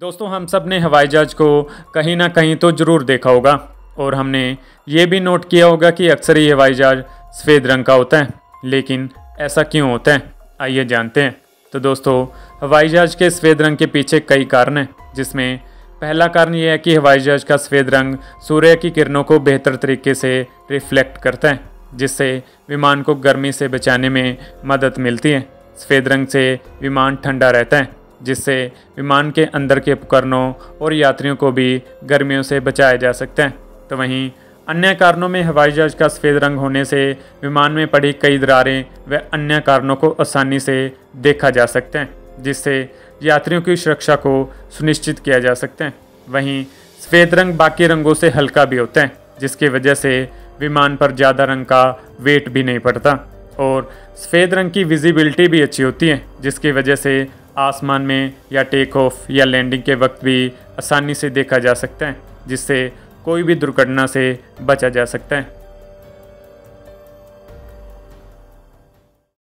दोस्तों, हम सबने हवाई जहाज़ को कहीं ना कहीं तो ज़रूर देखा होगा, और हमने ये भी नोट किया होगा कि अक्सर ही हवाई जहाज़ सफ़ेद रंग का होता है, लेकिन ऐसा क्यों होता है? आइए जानते हैं। तो दोस्तों, हवाई जहाज़ के सफ़ेद रंग के पीछे कई कारण हैं, जिसमें पहला कारण यह है कि हवाई जहाज़ का सफ़ेद रंग सूर्य की किरणों को बेहतर तरीके से रिफ्लेक्ट करता है, जिससे विमान को गर्मी से बचाने में मदद मिलती है। सफ़ेद रंग से विमान ठंडा रहता है। जिससे विमान के अंदर के उपकरणों और यात्रियों को भी गर्मियों से बचाया जा सकता है। तो वहीं अन्य कारणों में हवाई जहाज़ का सफ़ेद रंग होने से विमान में पड़ी कई दरारें व अन्य कारणों को आसानी से देखा जा सकता है, जिससे यात्रियों की सुरक्षा को सुनिश्चित किया जा सकता है। वहीं सफ़ेद रंग बाकी रंगों से हल्का भी होता है, जिसकी वजह से विमान पर ज़्यादा रंग का वेट भी नहीं पड़ता। और सफ़ेद रंग की विजिबिलिटी भी अच्छी होती है, जिसकी वजह से आसमान में या टेक ऑफ़ या लैंडिंग के वक्त भी आसानी से देखा जा सकता है, जिससे कोई भी दुर्घटना से बचा जा सकता है।